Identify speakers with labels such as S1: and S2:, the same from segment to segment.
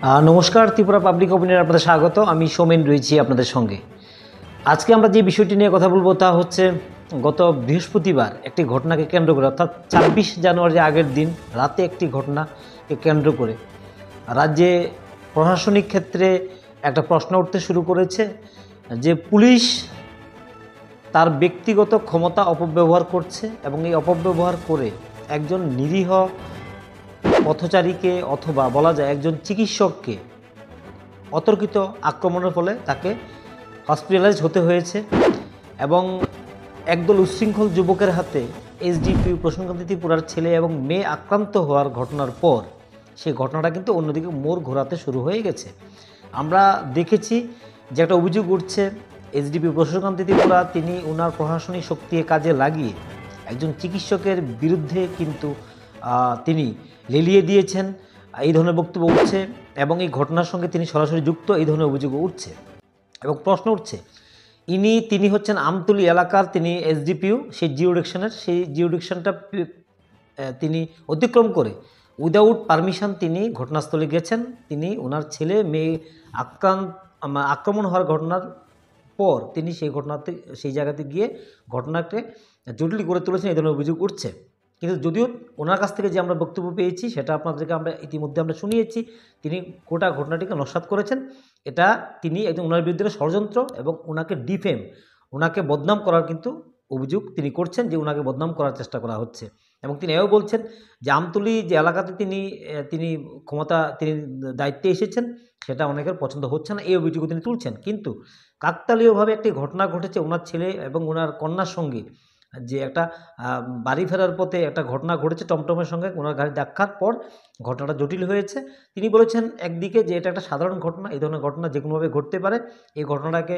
S1: নমস্কার, Tripura public opinion আপনাদের স্বাগত। আমি সোমেন রয়েছি আপনাদের সঙ্গে। আজকে আমরা যে বিষয়টি নিয়ে কথা বলব তা হচ্ছে গত বৃহস্পতিবার একটি ঘটনাকে কেন্দ্র করে, অর্থাৎ ছাব্বিশ জানুয়ারি আগের দিন রাতে একটি ঘটনাকে কেন্দ্র করে রাজ্যে প্রশাসনিক ক্ষেত্রে একটা প্রশ্ন উঠতে শুরু করেছে যে পুলিশ তার ব্যক্তিগত ক্ষমতা অপব্যবহার করছে এবং এই অপব্যবহার করে একজন নিরীহ পথচারীকে অথবা বলা যায় একজন চিকিৎসককে অতর্কিত আক্রমণের ফলে তাকে হসপিটালাইজ হতে হয়েছে এবং একদল উচ্ছৃঙ্খল যুবকের হাতে এসডিপিউ প্রসঙ্গকান্তি ত্রিপুরার ছেলে এবং মেয়ে আক্রান্ত হওয়ার ঘটনার পর সেই ঘটনাটা কিন্তু অন্যদিকে মোড় ঘোরাতে শুরু হয়ে গেছে। আমরা দেখেছি যে একটা অভিযোগ উঠছে এসডিপি প্রশাসনকান্তি ত্রিপুরা তিনি ওনার প্রশাসনিক শক্তি কাজে লাগিয়ে একজন চিকিৎসকের বিরুদ্ধে কিন্তু তিনি লেলিয়ে দিয়েছেন, এই ধরনের বক্তব্য উঠছে এবং এই ঘটনার সঙ্গে তিনি সরাসরি যুক্ত, এই ধরনের অভিযোগ উঠছে এবং প্রশ্ন উঠছে। ইনি, তিনি হচ্ছেন আমতুলি এলাকার তিনি এসডিপিউ সেই জিওডিকশনের সেই জিওডিকশনটা তিনি অতিক্রম করে উইদাউট পারমিশন তিনি ঘটনাস্থলে গেছেন। তিনি ওনার ছেলে, মেয়ে আক্রান্ত আক্রমণ হওয়ার ঘটনার পর তিনি সেই ঘটনাতে, সেই জায়গাতে গিয়ে ঘটনাকে জটিল করে তুলেছেন, এই ধরনের অভিযোগ উঠছে। কিন্তু যদিও ওনার কাছ থেকে যে আমরা বক্তব্য পেয়েছি, সেটা আপনাদেরকে আমরা ইতিমধ্যে আমরা শুনিয়েছি। তিনি গোটা ঘটনাটিকে নস্বাত করেছেন। এটা তিনি একজন ওনার বিরুদ্ধে ষড়যন্ত্র এবং ওনাকে ডিফেম, ওনাকে বদনাম করার কিন্তু অভিযোগ তিনি করছেন যে ওনাকে বদনাম করার চেষ্টা করা হচ্ছে। এবং তিনি এও বলছেন যে আমতলি যে এলাকাতে তিনি তিনি ক্ষমতা, তিনি দায়িত্বে এসেছেন, সেটা অনেকের পছন্দ হচ্ছে না, এই অভিযোগও তিনি তুলছেন। কিন্তু কাকতালীয়ভাবে একটি ঘটনা ঘটেছে, ওনার ছেলে এবং ওনার কন্যার সঙ্গে। যে একটা বাড়ি ফেরার পথে একটা ঘটনা ঘটেছে টমটমের সঙ্গে, ওনার গাড়ি ধাক্কার পর ঘটনাটা জটিল হয়েছে। তিনি বলেছেন একদিকে যে এটা একটা সাধারণ ঘটনা, এই ধরনের ঘটনা যে কোনোভাবে ঘটতে পারে, এই ঘটনাটাকে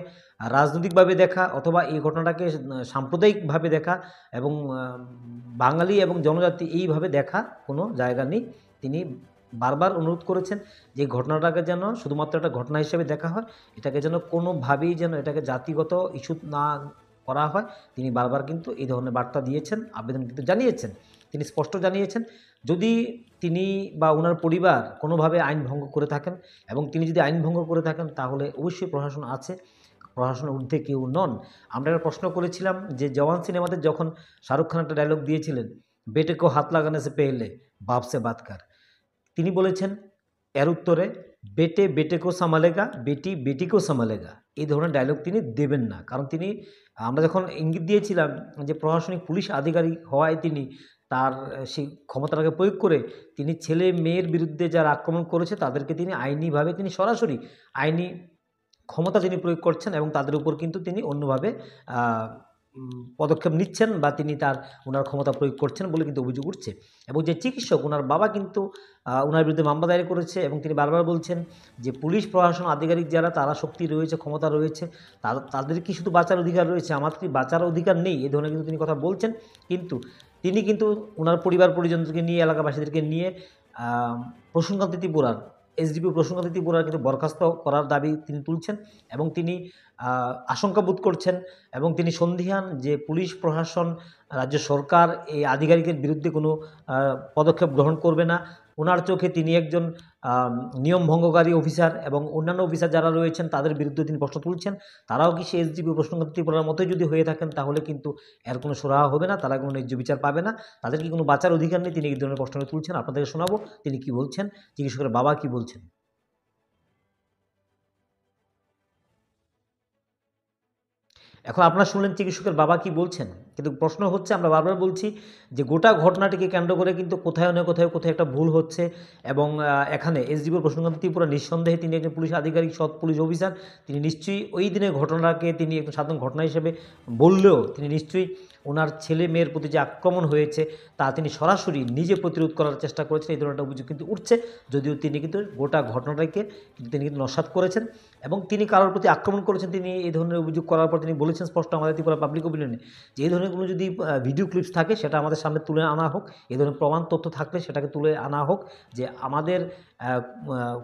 S1: রাজনৈতিকভাবে দেখা অথবা এই ঘটনাটাকে সাম্প্রদায়িকভাবে দেখা এবং বাঙালি এবং জনজাতি এইভাবে দেখা কোনো জায়গা নেই। তিনি বারবার অনুরোধ করেছেন যে ঘটনাটাকে যেন শুধুমাত্র একটা ঘটনা হিসেবে দেখা হয়, এটাকে যেন কোনোভাবেই যেন এটাকে জাতিগত ইস্যু না করা হয়। তিনি বারবার কিন্তু এই ধরনের বার্তা দিয়েছেন, আবেদন কিন্তু জানিয়েছেন। তিনি স্পষ্ট জানিয়েছেন, যদি তিনি বা ওনার পরিবার কোনোভাবে আইন ভঙ্গ করে থাকেন এবং তিনি যদি আইন ভঙ্গ করে থাকেন, তাহলে অবশ্যই প্রশাসন আছে প্রশাসনের ঊর্ধ্বে কেউ নন। আমরা একটা প্রশ্ন করেছিলাম যে, জওয়ান সিনেমাতে যখন শাহরুখ খান একটা ডায়লগ দিয়েছিলেন, বেটে কো হাত লাগানে সে পেহলে, বাপ সে বাত কর। তিনি বলেছেন এর উত্তরে, বেটে বেটেকেও সামালেগা, বেটি বেটিকেও সামালেগা। এই ধরনের ডায়লগ তিনি দেবেন না। কারণ তিনি, আমরা যখন ইঙ্গিত দিয়েছিলাম যে প্রশাসনিক পুলিশ আধিকারিক হওয়ায় তিনি তার, সেই ক্ষমতাটাকে প্রয়োগ করে তিনি ছেলে মেয়ের বিরুদ্ধে যারা আক্রমণ করেছে, তাদেরকে তিনি আইনিভাবে তিনি সরাসরি আইনি ক্ষমতা তিনি প্রয়োগ করছেন এবং তাদের উপর কিন্তু তিনি অন্যভাবে পদক্ষেপ নিচ্ছেন বা তিনি তার ওনার ক্ষমতা প্রয়োগ করছেন বলে কিন্তু অভিযোগ উঠছে। এবং যে চিকিৎসক ওনার বাবা কিন্তু ওনার বিরুদ্ধে মামলা দায়ের করেছে এবং তিনি বারবার বলছেন যে পুলিশ, প্রশাসন, আধিকারিক যারা, তারা শক্তি রয়েছে, ক্ষমতা রয়েছে তাদের কি শুধু বাঁচার অধিকার রয়েছে? আমার কি বাঁচার অধিকার নেই? এ ধরনের কিন্তু তিনি কথা বলছেন। কিন্তু তিনি কিন্তু ওনার পরিবার পরিজনদেরকে নিয়ে, এলাকাবাসীদেরকে নিয়ে প্রসূনকান্তি ত্রিপুরার এসডিপি প্রসূনকান্তি ত্রিপুরার কিন্তু বরখাস্ত করার দাবি তিনি তুলছেন এবং তিনি আশঙ্কা বোধ করছেন এবং তিনি সন্ধিহান যে পুলিশ প্রশাসন, রাজ্য সরকার এই আধিকারিকের বিরুদ্ধে কোনো পদক্ষেপ গ্রহণ করবে না। ওনার চোখে তিনি একজন নিয়ম ভঙ্গকারী অফিসার এবং অন্যান্য অফিসার যারা রয়েছেন, তাদের বিরুদ্ধে তিনি প্রশ্ন তুলছেন। তারাও কি সে এসডিপি প্রশ্নকান্তি ত্রিপুরার মতোই যদি হয়ে থাকেন, তাহলে কিন্তু এর কোনো সুরাহা হবে না, তারা কোনো ন্যায্য বিচার পাবে না। তাদের কি কোনো বাঁচার অধিকার নেই? তিনি এই ধরনের প্রশ্ন তুলছেন। আপনাদেরকে শোনাবো, তিনি কি বলছেন? চিকিৎসকের বাবা কি বলছেন? এখন আপনারা শুনলেন চিকিৎসকের বাবা কি বলছেন? কিন্তু প্রশ্ন হচ্ছে, আমরা বারবার বলছি যে গোটা ঘটনাটিকে কেন্দ্র করে কিন্তু কোথায় না কোথায় কোথায় একটা ভুল হচ্ছে এবং এখানে এসডিপির প্রসঙ্গকান্তি ত্রিপুরা নিঃসন্দেহে তিনি একজন পুলিশ আধিকারিক, সৎ পুলিশ অফিসার। তিনি নিশ্চয়ই ওই দিনের ঘটনাকে তিনি একজন সাধারণ ঘটনা হিসেবে বললেও তিনি নিশ্চয়ই ওনার ছেলে মেয়ের প্রতি যে আক্রমণ হয়েছে, তা তিনি সরাসরি নিজে প্রতিরোধ করার চেষ্টা করেছেন, এই ধরনের অভিযোগ কিন্তু উঠছে। যদিও তিনি কিন্তু গোটা ঘটনাটাকে তিনি কিন্তু নস্বাত করেছেন এবং তিনি কারোর প্রতি আক্রমণ করেছেন, তিনি এই ধরনের অভিযোগ করার পর তিনি বলেছেন স্পষ্ট আমাদের ত্রিপুরা পাবলিক ওপিনিয়নে যে এই ধরনের ধরনের কোনো যদি ভিডিও ক্লিপস থাকে, সেটা আমাদের সামনে তুলে আনা হোক, এ ধরনের প্রমাণ তথ্য থাকলে সেটাকে তুলে আনা হোক, যে আমাদের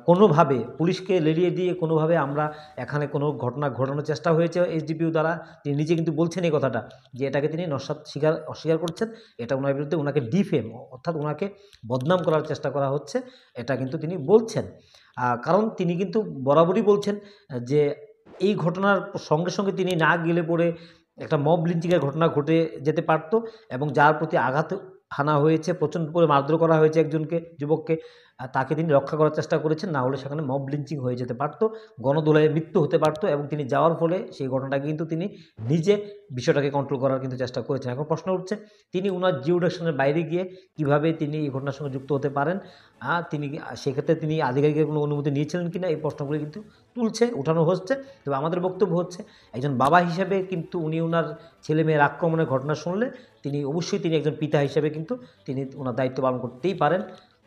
S1: কোনোভাবে পুলিশকে লেলিয়ে দিয়ে কোনোভাবে আমরা এখানে কোনো ঘটনা ঘটানোর চেষ্টা হয়েছে এসডিপিও দ্বারা, তিনি নিজে কিন্তু বলছেন এই কথাটা, যে এটাকে তিনি নস্বাত স্বীকার, অস্বীকার করছেন, এটা ওনার বিরুদ্ধে ওনাকে ডিফেম অর্থাৎ ওনাকে বদনাম করার চেষ্টা করা হচ্ছে, এটা কিন্তু তিনি বলছেন। কারণ তিনি কিন্তু বরাবরই বলছেন, যে এই ঘটনার সঙ্গে সঙ্গে তিনি না গেলে পরে একটা মব লিঞ্চিংয়ের ঘটনা ঘটে যেতে পারত এবং যার প্রতি আঘাত হানা হয়েছে, প্রচণ্ড করে মারধর করা হয়েছে একজনকে, যুবককে। তাকে তিনি রক্ষা করার চেষ্টা করেছেন, না হলে সেখানে মব লিঞ্চিং হয়ে যেতে পারতো গণদোলায় মৃত্যু হতে পারতো এবং তিনি যাওয়ার ফলে সেই ঘটনাটাকে কিন্তু তিনি নিজে বিষয়টাকে কন্ট্রোল করার কিন্তু চেষ্টা করেছেন। এখন প্রশ্ন উঠছে, তিনি ওনার জিওডাকশনের বাইরে গিয়ে কীভাবে তিনি এই ঘটনার সঙ্গে যুক্ত হতে পারেন? তিনি সেক্ষেত্রে তিনি আধিকারিকের কোনো অনুমতি নিয়েছিলেন কিনা? এই প্রশ্নগুলি কিন্তু তুলছে, উঠানো হচ্ছে। তবে আমাদের বক্তব্য হচ্ছে, একজন বাবা হিসেবে কিন্তু উনি ওনার ছেলে মেয়ের আক্রমণের ঘটনা শুনলে তিনি অবশ্যই তিনি একজন পিতা হিসেবে কিন্তু তিনি ওনার দায়িত্ব পালন করতেই পারেন।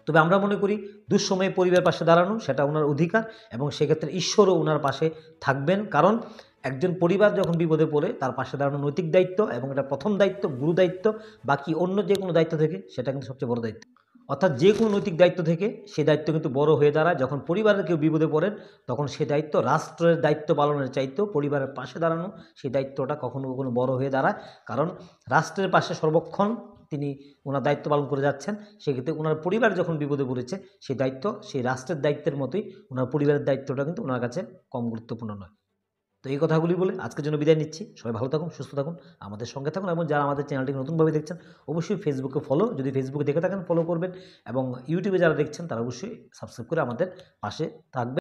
S1: তবে আমরা মনে করি দুঃসময়ে পরিবার পাশে দাঁড়ানো সেটা ওনার অধিকার এবং সেক্ষেত্রে ঈশ্বরও ওনার পাশে থাকবেন। কারণ একজন পরিবার যখন বিপদে পড়ে, তার পাশে দাঁড়ানো নৈতিক দায়িত্ব এবং এটা প্রথম দায়িত্ব, গুরু দায়িত্ব, বাকি অন্য যে কোনো দায়িত্ব থেকে সেটা কিন্তু সবচেয়ে বড় দায়িত্ব। অর্থাৎ যে কোনো নৈতিক দায়িত্ব থেকে সে দায়িত্ব কিন্তু বড় হয়ে দাঁড়ায়। যখন পরিবারের কেউ বিপদে পড়েন, তখন সে দায়িত্ব রাষ্ট্রের দায়িত্ব পালনের চাইতেও পরিবারের পাশে দাঁড়ানো সেই দায়িত্বটা কখনো কখনো বড় হয়ে দাঁড়ায়। কারণ রাষ্ট্রের পাশে সর্বক্ষণ তিনি ওনার দায়িত্ব পালন করে যাচ্ছেন, সেক্ষেত্রে ওনার পরিবার যখন বিপদে পড়েছে সেই দায়িত্ব সেই রাষ্ট্রের দায়িত্বের মতোই ওনার পরিবারের দায়িত্বটা কিন্তু ওনার কাছে কম গুরুত্বপূর্ণ নয়। তো এই কথাগুলি বলে আজকের জন্য বিদায় নিচ্ছি। সবাই ভালো থাকুন, সুস্থ থাকুন, আমাদের সঙ্গে থাকুন এবং যারা আমাদের চ্যানেলটি নতুনভাবে দেখছেন, অবশ্যই ফেসবুকে ফলো যদি ফেসবুকে দেখে থাকেন ফলো করবেন এবং ইউটিউবে যারা দেখছেন, তারা অবশ্যই সাবস্ক্রাইব করে আমাদের পাশে থাকবেন।